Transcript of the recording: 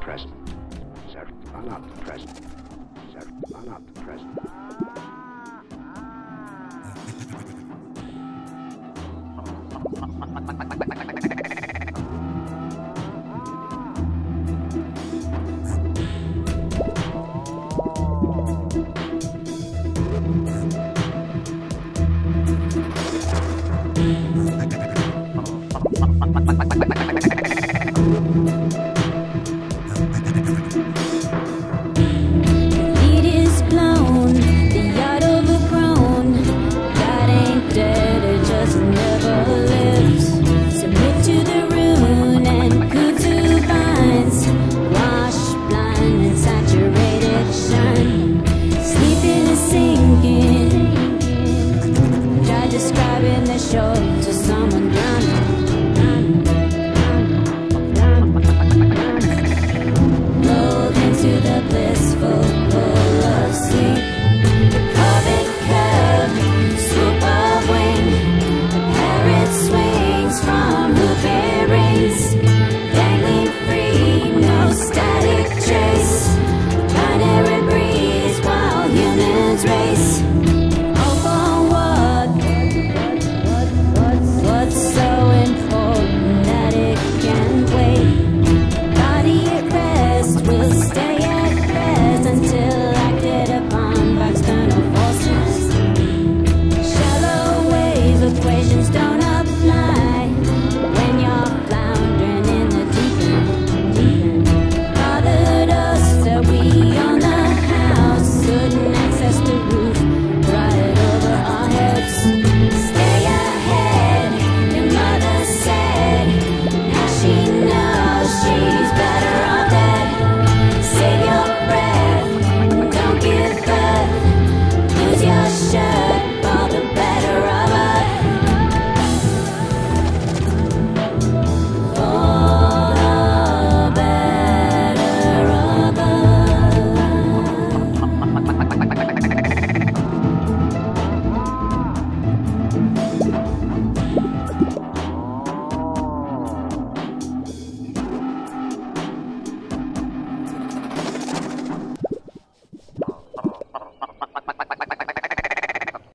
Present. Certain not present. President. not present. Bye, bye, bye, bye, bye, bye. show to someone.